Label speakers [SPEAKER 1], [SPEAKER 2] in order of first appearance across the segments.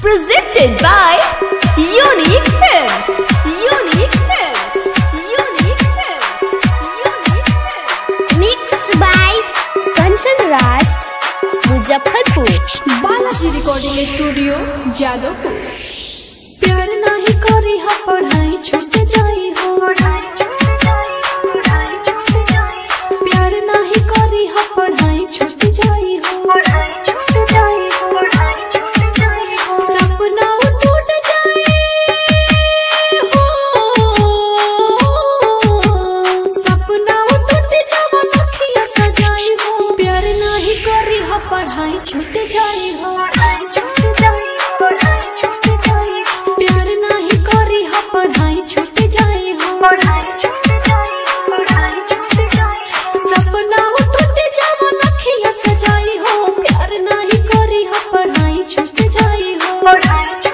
[SPEAKER 1] presented by Unique Films. Unique Films. Unique Films. Unique Films. Mixed by
[SPEAKER 2] Kanchan Raj, Muzaffarpur. Balaji Recording Studio, Jadavpur. प्यार नाही करी हा पढ़ाई छूट जाई for I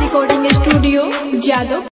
[SPEAKER 2] recording studio Jadhav